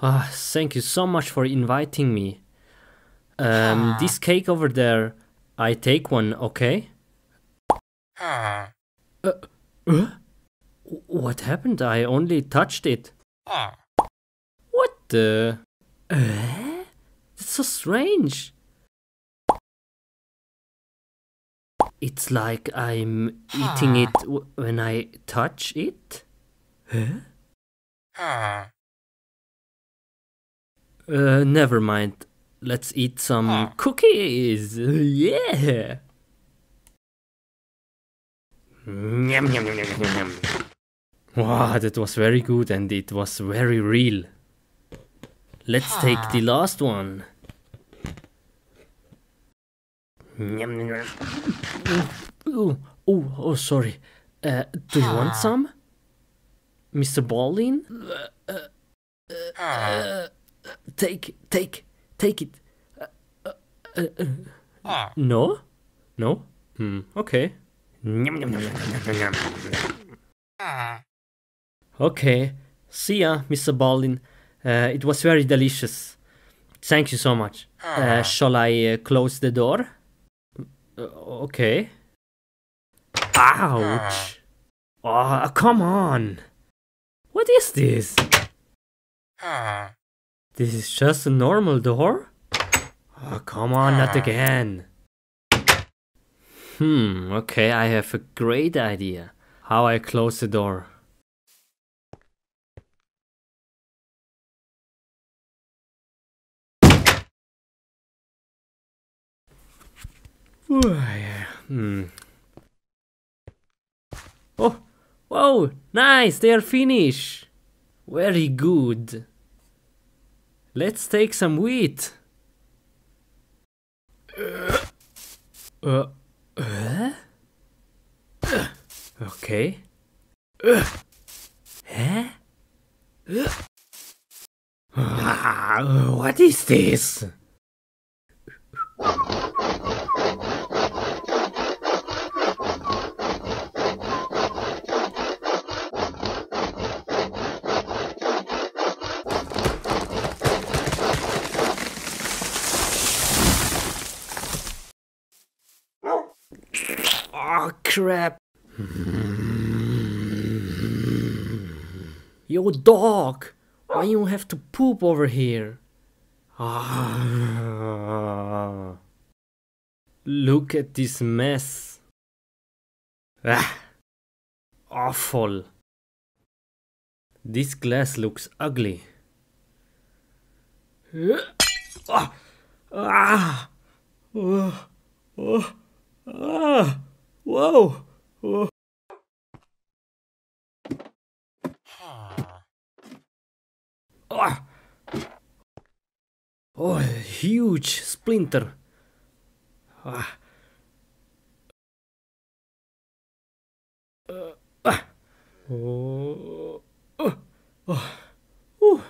Ah, thank you so much for inviting me. Um, this cake over there, I take one, okay? Uh, uh? What happened? I only touched it. What the? Uh? That's so strange. It's like I'm eating it w- when I touch it. Huh? Uh, never mind. Let's eat some cookies. Yeah. Yum, yum, yum. Wow, that was very good and it was very real. Let's take the last one. Oh, oh, oh, sorry. Uh, do you want some? Mr. Baldwin? Uh, uh, uh, take, take, take it. Uh, uh, uh, uh. No? No? Hmm, okay. Yum. Okay. See ya, Mr. Baldwin. Uh, it was very delicious. Thank you so much. Uh, shall I uh, close the door? Uh, okay. Ouch! Oh, come on! What is this? This is just a normal door? Oh, come on, not again. Hmm, okay, I have a great idea. How I close the door. Hmm. Oh, whoa, nice, they are finished. Very good. Let's take some wheat. Uh, uh? Okay. Uh, huh? Uh. What is this? Crap. Yo dog, why you have to poop over here? Ah. Look at this mess. Ah. Awful. This glass looks ugly. Ah. Ah. Oh. Oh. Ah. Whoa. Oh. Ah. Oh, a huge splinter. Ah. Uh, ah. Oh. Oh. Oh. Ooh.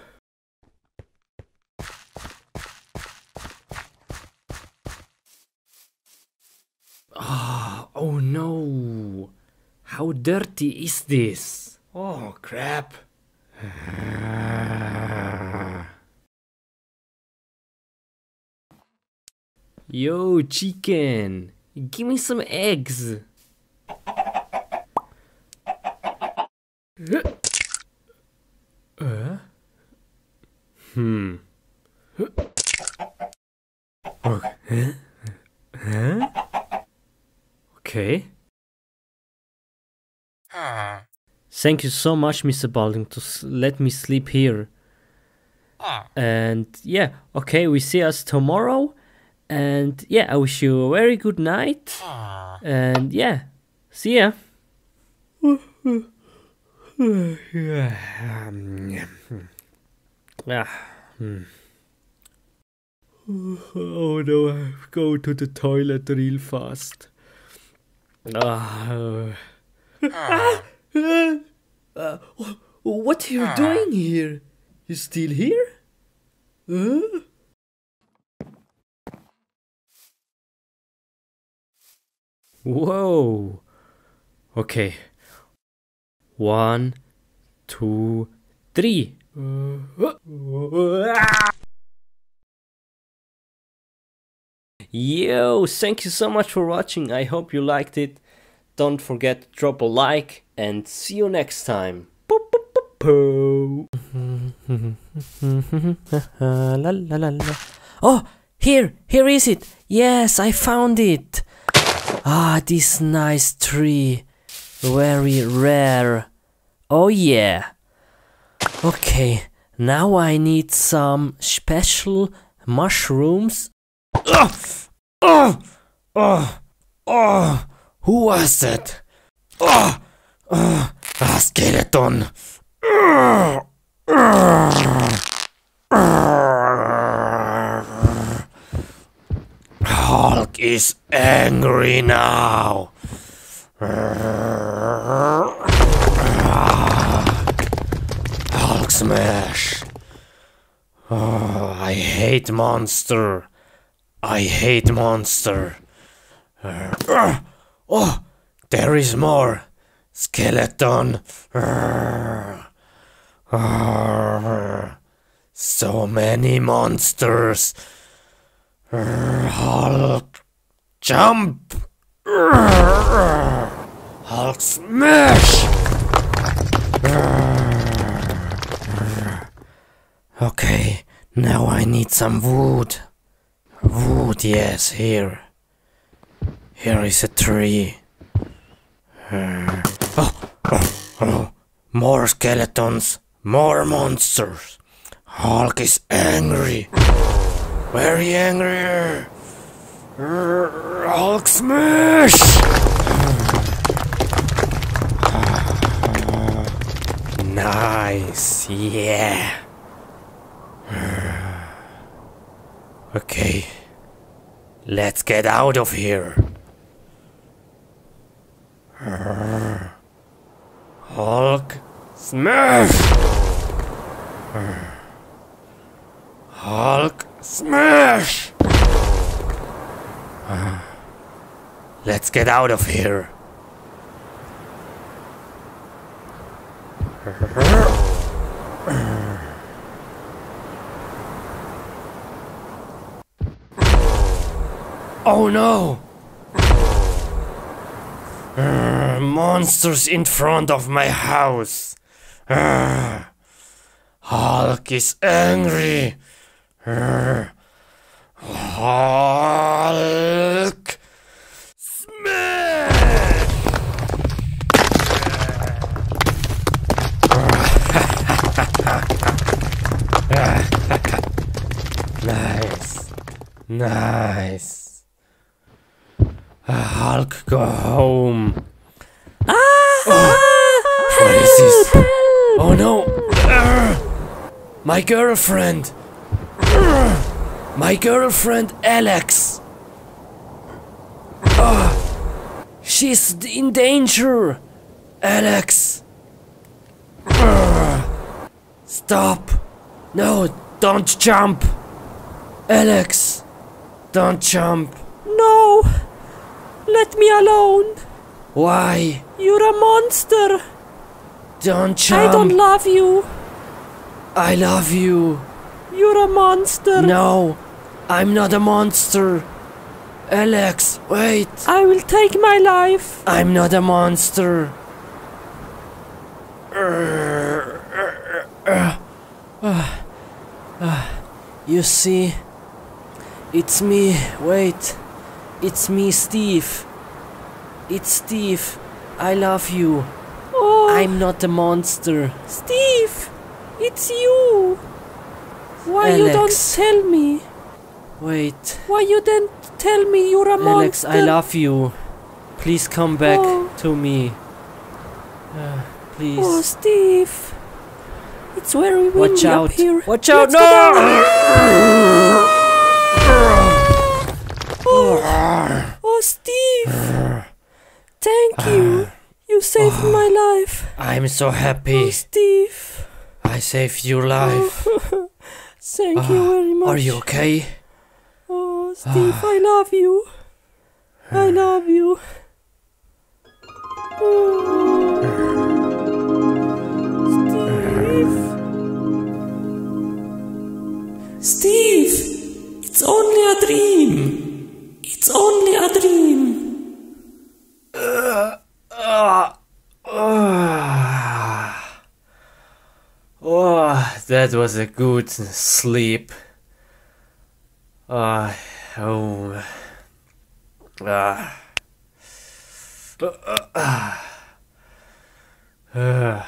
Ah, oh no. How dirty is this? Oh crap. Yo, chicken, give me some eggs. Uh? Hmm. Okay. Huh? Okay. Thank you so much, Mr. Baldwin, to s- let me sleep here. And yeah, okay, we see us tomorrow. And yeah, I wish you a very good night. And yeah, see ya. Ah, hmm. Oh no, I have to go to the toilet real fast. Ah, uh, uh, what are you doing here? You still here? Huh? Whoa. Okay. One, two, three. Yo, thank you so much for watching. I hope you liked it. Don't forget to drop a like and see you next time. Oh, here, here is it. Yes, I found it. Ah, this nice tree. Very rare. Oh yeah. Okay, now I need some special mushrooms. Oh, oh, oh, oh. Who was that? Oh, oh, a skeleton. Hulk is angry now. Hulk smash. Oh, I hate monster. I hate monster. Uh, oh, there is more. Skeleton. Uh, uh, so many monsters. Hulk. Jump. Hulk smash. Okay, now I need some wood. Wood, yes, here. Here is a tree. Uh, oh, oh, oh. More skeletons, more monsters. Hulk is angry. Very angry. Hulk smash! nice, yeah. Okay. Let's get out of here. Hulk smash! Hulk smash! Let's get out of here. Oh no! Uh, monsters in front of my house. Uh, Hulk is angry. Uh, Hulk smash! nice, nice. Hulk, go home. Oh, what is this? Oh no! Urgh. my girlfriend! Urgh. my girlfriend Alex! Ah, she's in danger! Alex! Urgh. stop! No, don't jump! Alex! Don't jump! No! Let me alone! Why? You're a monster! Don't jump! I don't love you! I love you! You're a monster! No! I'm not a monster! Alex, wait! I will take my life! I'm not a monster! You see? It's me. Wait. It's me, Steve. It's Steve. I love you. Oh, I'm not a monster. Steve! It's you! Why you don't Alex. tell me? Wait. Why you didn't tell me you're a Alex, monster? Alex, I love you. Please come back Oh. to me. Uh, please. Oh, Steve! It's very windy Watch out. up here. Watch out. Let's. No! Oh, Steve! Thank you. You saved my life. I'm so Oh, happy. Steve. I saved your life. Thank you ah, very much. Are you okay? Oh, Steve, I love you. I love you. Oh. Steve. Steve, it's only a dream. It's only a dream. that was a good sleep. Uh, oh. Uh, uh, uh, uh.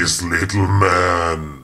This, little man.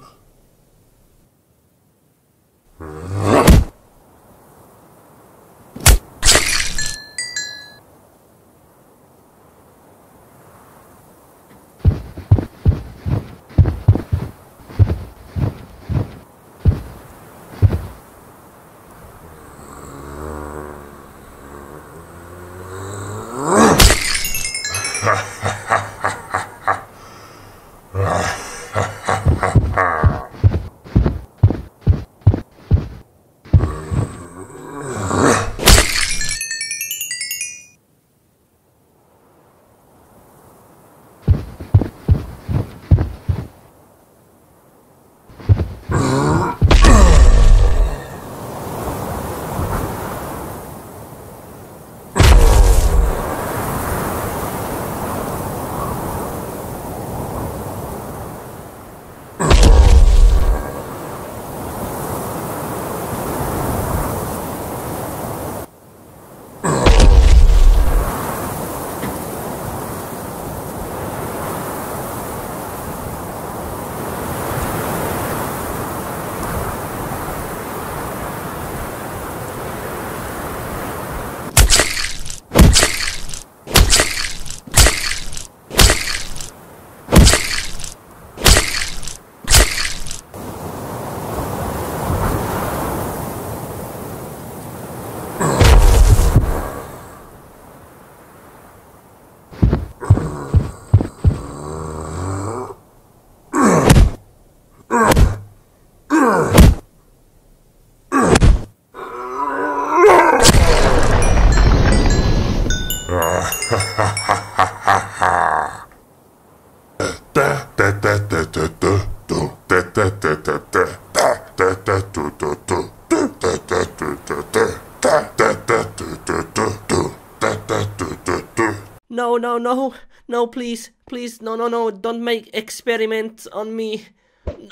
No, no, please, please, no, no, no, don't make experiments on me.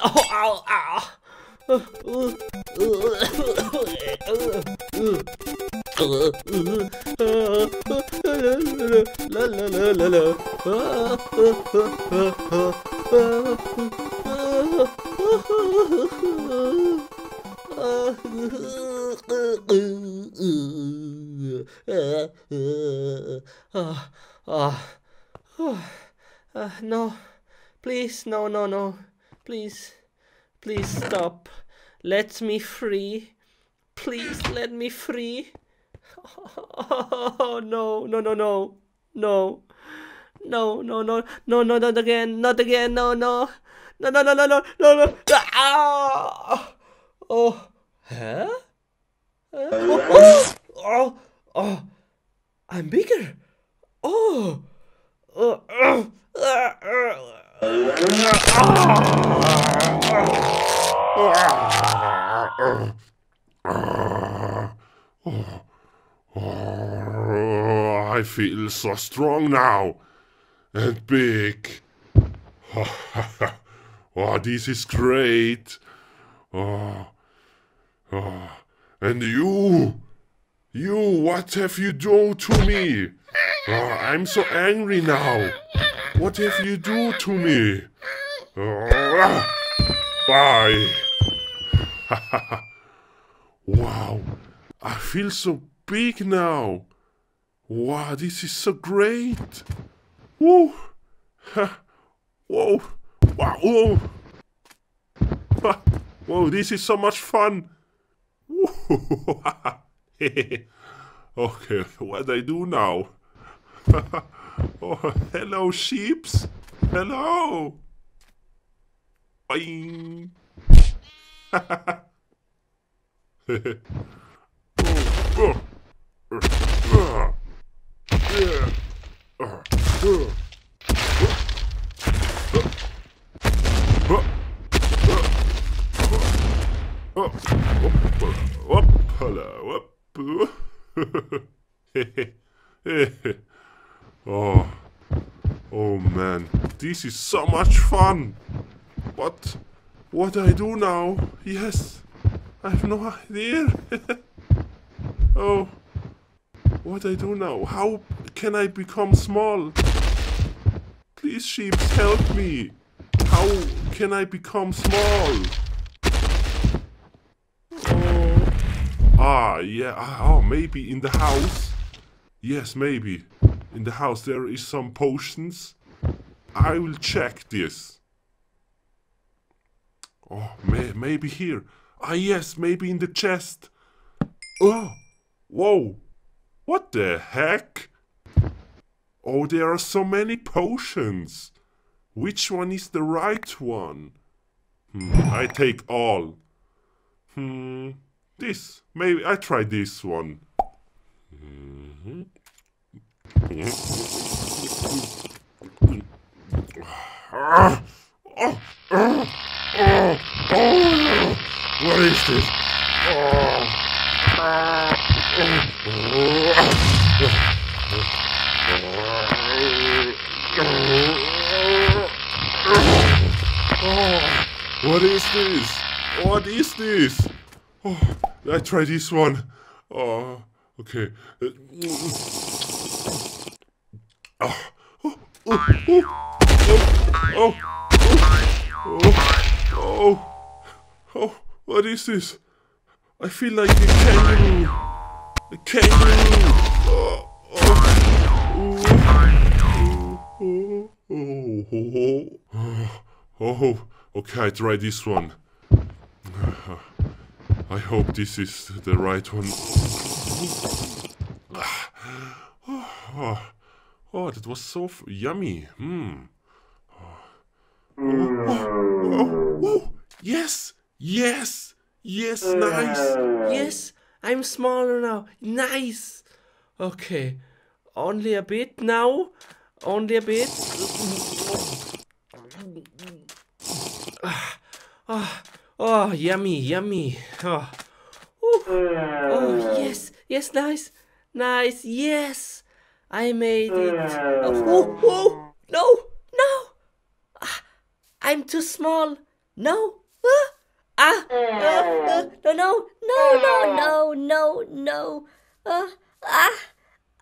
Oh, ow, ow. Ah, ah, ah, no, please, no, no, no, please, please stop. Let me free. Please let me free. Oh, no, no, no, no, no, no, no, no, no, no, not again, not again, no, no, no, no, no, no, no, no, no, ah! Oh, huh? Uh, oh, oh, oh, oh, I'm bigger. Oh, uh, uh, uh, I feel so strong now and big. oh, this is great. Oh, oh, and you, you, what have you done to me? Oh, I'm so angry now. What have you do to me? Oh, bye. wow, I feel so big now. Wow, this is so great. Woo. Whoa. Wow. Whoa. Whoa, this is so much fun. Woo. Okay, what I do now? oh, hello, sheeps. Hello. Bye. oh, oh, uh, uh, uh, uh, oh, oh man, this is so much fun. What, what I do now? Yes, I have no idea. oh, what I do now? How can I become small? Please, sheep, help me. How can I become small? Yeah. ah, Oh, maybe in the house. Yes, maybe. In the house there is some potions. I will check this. Oh, may maybe here. Ah, yes, maybe in the chest. Oh, whoa. What the heck? Oh, there are so many potions. Which one is the right one? Hmm, I take all. Hmm, this. Maybe I try this one. What is this? What is this? What is this? Oh, I try this one. Oh, okay. Oh, oh, oh, oh, oh, oh, oh, oh, what is this? I feel like a kangaroo. A kangaroo. Oh, oh, oh, oh, oh, oh, oh, okay, I try this one. I hope this is the right one. Oh, oh that was so yummy. Hmm. Oh, oh, oh, yes, yes, yes, nice. Yes, I'm smaller now. Nice. Okay, only a bit now. Only a bit. Ah, ah, oh, yummy, yummy. Oh. Oh, yes, yes, nice, nice, yes. I made it. Oh, oh, oh, no, no. Ah, I'm too small. No. Ah. Ah, uh, no, no, no, no, no, no, no. Uh, ah,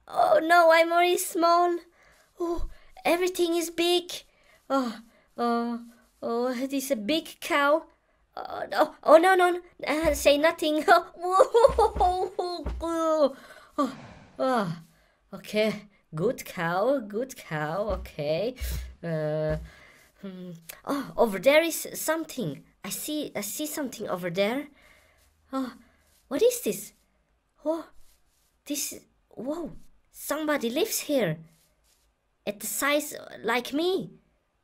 oh no, I'm already small. Oh, everything is big. Oh, oh, oh, it is a big cow. Oh, no, oh, no, no, uh, say nothing. Oh, oh, okay, good cow, good cow, okay. Uh, hmm. Oh, over there is something. I see I see something over there. Oh, what is this? Oh, this is whoa, somebody lives here. At the size like me.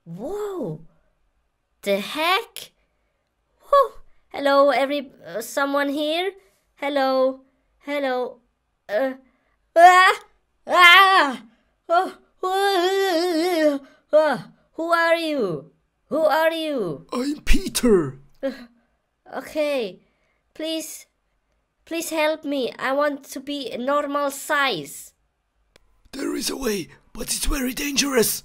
Whoa. The heck? Hello, every uh, someone here? Hello. Hello. Uh ah! Ah! Oh, oh, oh, who are you? Who are you? I'm Peter. Okay, please, Please help me. I want to be a normal size. There is a way, but it's very dangerous.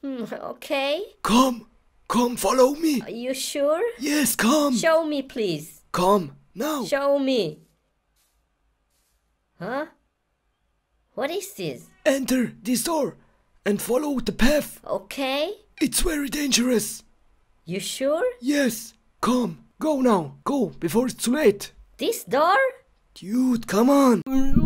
Hmm, okay. Come, come, follow me. Are you sure? Yes, come. Show me, please. Come, now. Show me. Huh? What is this? Enter this door and follow the path. Okay. It's very dangerous. You sure? Yes, come, go now. Go before it's too late. This door? Dude, come on. Mm.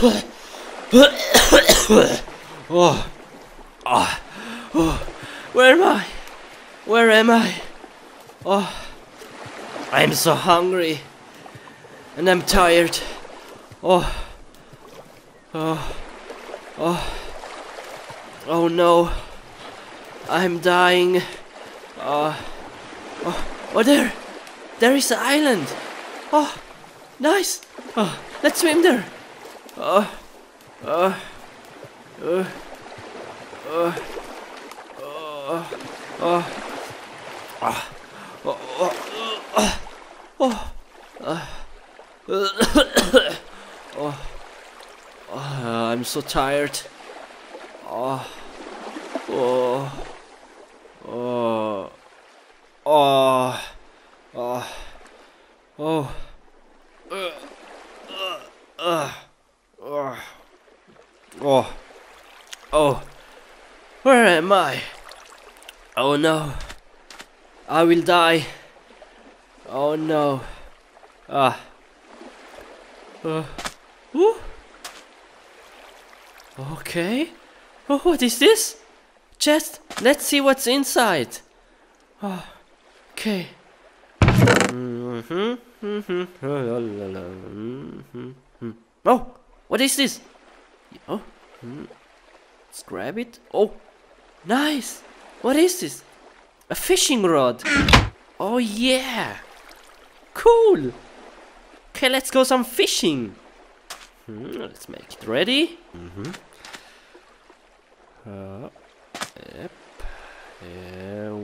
Oh, oh, oh, where am I? Where am I? Oh, I'm so hungry, and I'm tired. Oh, oh, oh, oh no, I'm dying. Oh, oh, oh there, there is the island. Oh, nice. Oh, let's swim there. Uh, uh, uh, uh, uh, uh, uh, uh, oh, oh, I'm so tired. Oh, oh, oh, oh, oh, uh, uh, uh, uh, oh. Oh, where am I? Oh no, I will die. Oh no. Ah. Uh. Ooh. Okay. Oh, what is this? Chest. Let's see what's inside. Oh. Okay. Mhm. Mhm. Mhm. Oh, what is this? Oh. Hmm. Let's grab it. Oh, nice. What is this? A fishing rod. Oh yeah. Cool. Okay, let's go some fishing. Hmm, let's make it ready. Mm-hmm. Uh, yep. Uh,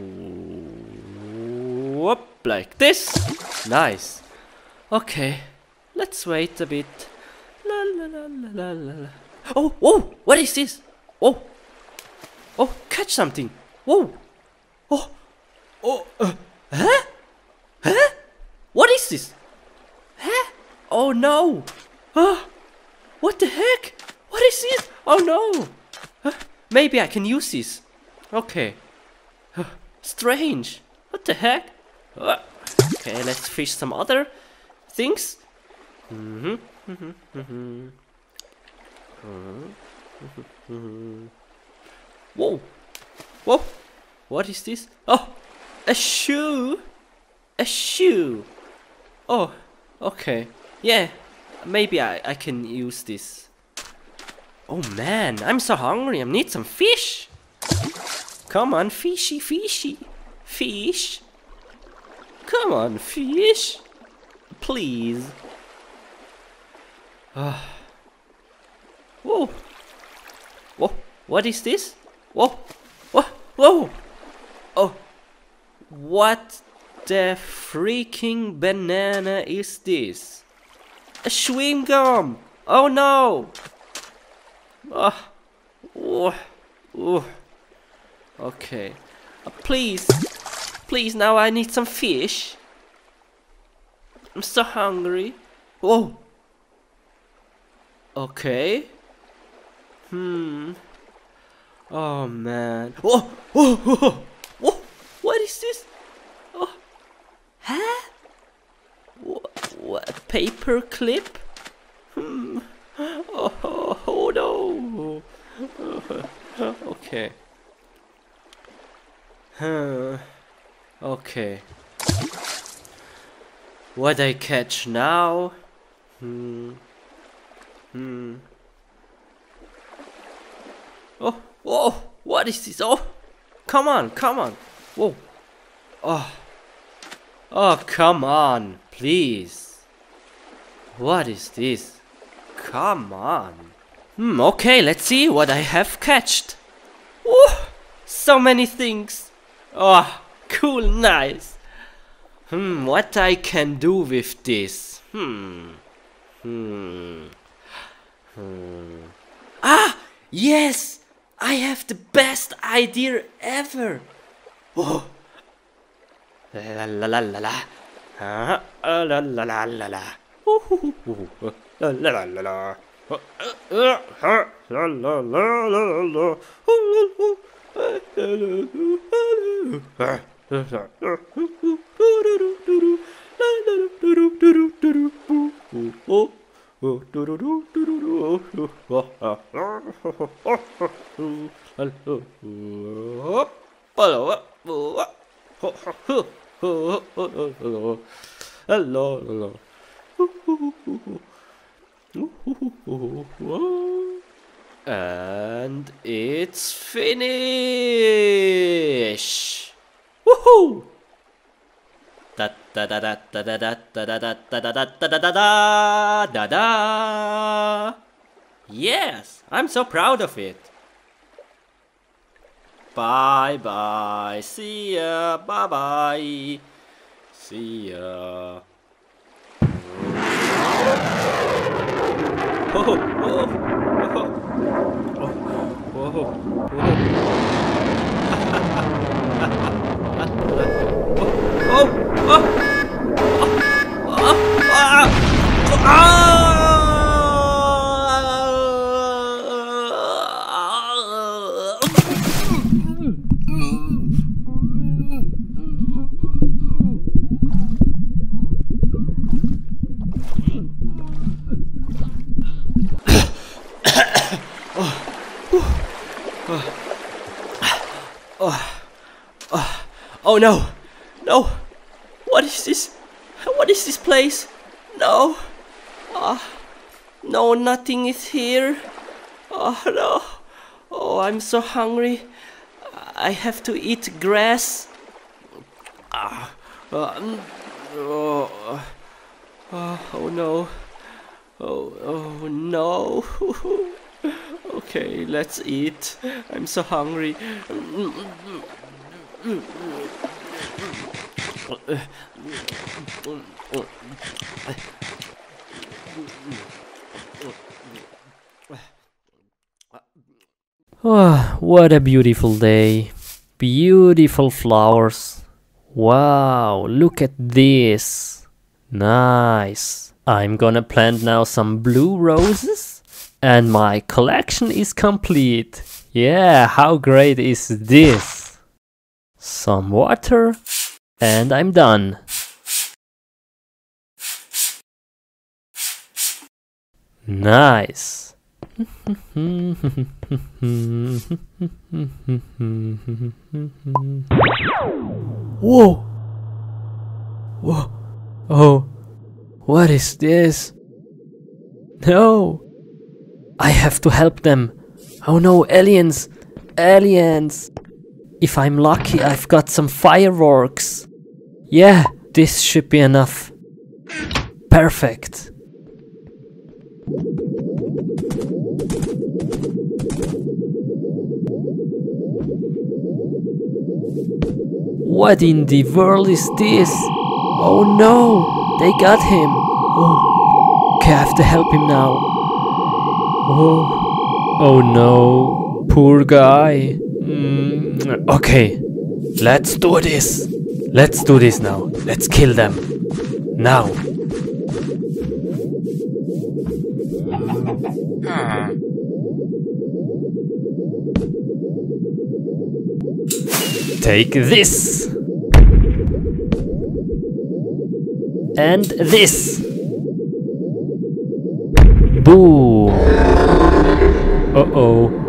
whoop, like this. Nice. Okay, let's wait a bit. La la la la la la. Oh, whoa! What is this? Oh! Oh, catch something! Whoa! Oh! Oh! Uh, huh? Huh? What is this? Huh? Oh no! Oh! What the heck? What is this? Oh no! Maybe I can use this. Okay. Strange. What the heck? Uh, okay, let's fish some other things. Mm-hmm. Mm-hmm. Whoa! Whoa! What is this? Oh! A shoe! A shoe! Oh, okay. Yeah, maybe I, I can use this. Oh man, I'm so hungry. I need some fish. Come on, fishy, fishy. Fish. Come on, fish. Please. Ah. Whoa. Whoa. What is this? Whoa. Whoa. Oh. What the freaking banana is this? A chewing gum. Oh no. Ah. Oh. Oh. Okay. Uh, please. Please, now I need some fish. I'm so hungry. Whoa. Okay. Hmm. Oh man. Oh, oh, oh, oh. What is this? Oh. Huh? What, what? Paper clip? Hmm. Oh, oh, oh no. okay. Huh. Okay. What I catch now? Hmm. Hmm. Oh, oh, what is this? Oh, come on, come on. Whoa. Oh. Oh, come on, please. What is this? Come on. Hmm, okay, let's see what I have catched. Oh, so many things. Oh, cool, nice. Hmm, what I can do with this? Hmm. Hmm. Hmm. Ah, yes! I have the best idea ever. Oh. La la la la la. Ah, ah, la la la la la. La la la la la. Hello. And it's finished! Woohoo! Da da da da da da da da da da da da da da da da da. Yes, I'm so proud of it. Bye bye. See ya. Bye bye. See ya. Oh, oh, oh, oh, oh, oh, Oh no! No! What is this? What is this place? No! Ah, no, nothing is here. Oh no! Oh, I'm so hungry. I have to eat grass. Ah, mm, oh, oh, oh no! Oh, oh no! okay, let's eat. I'm so hungry. Oh, what a beautiful day. Beautiful flowers. Wow, look at this. Nice. I'm gonna plant now some blue roses and my collection is complete. Yeah, how great is this? Some water and I'm done. Nice. Whoa! Whoa! Oh, what is this? No! I have to help them. Oh no, aliens! Aliens! If I'm lucky, I've got some fireworks. Yeah, this should be enough. Perfect. What in the world is this? Oh no, they got him. Oh, okay, I have to help him now. Oh, oh no, poor guy. Okay, let's do this. Let's do this now. Let's kill them. Now. Take this. And this. Boom. Uh oh.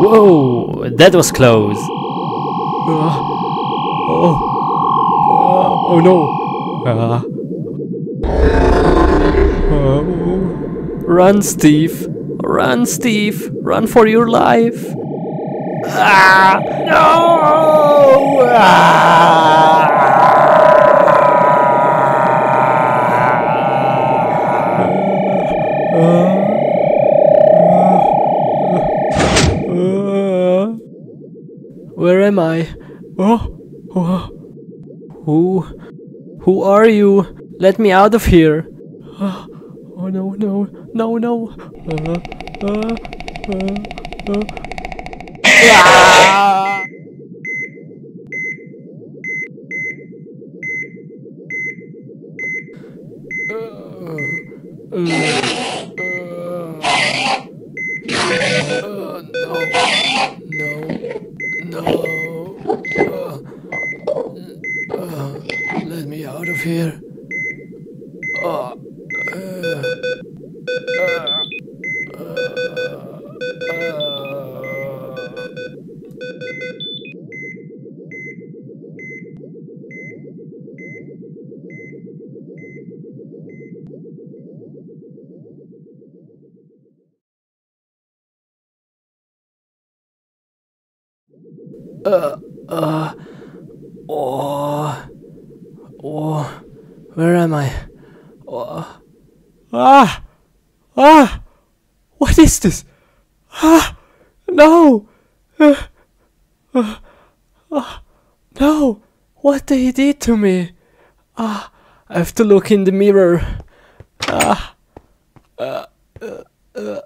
Whoa, that was close. Ah. oh. Ah, oh no. Ah. Oh. Run, Steve. Run, Steve. Run for your life. Ah, no! Ah. Am I? Oh, oh, who, who are you? Let me out of here. Oh, oh no, no, no, no. Uh, uh, uh, uh. Ah! Let me out of here. What is this? Ah, no, uh, uh, ah, no, what did to me? Ah, I have to look in the mirror. Ah, uh, uh, uh.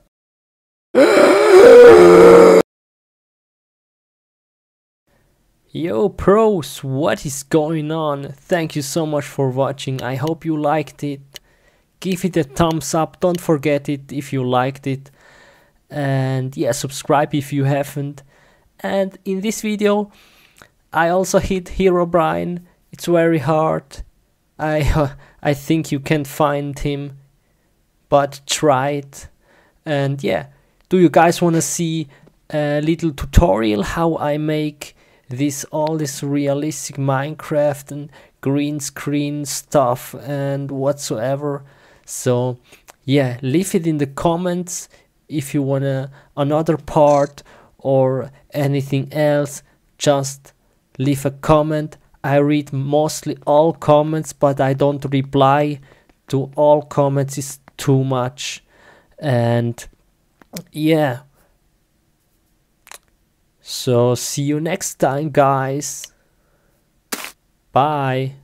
Yo pros, what is going on? Thank you so much for watching. I hope you liked it. Give it a thumbs up. Don't forget it if you liked it. And yeah, subscribe if you haven't. And in this video, I also hit Herobrine It's very hard. I uh, I think you can find him, but try it. And yeah, do you guys want to see a little tutorial how I make this all this realistic Minecraft and green screen stuff and whatsoever. So yeah, leave it in the comments if you wanna another part or anything else. Just leave a comment. I read mostly all comments, but I don't reply to all comments. It's too much, and yeah. So see you next time, guys. Bye.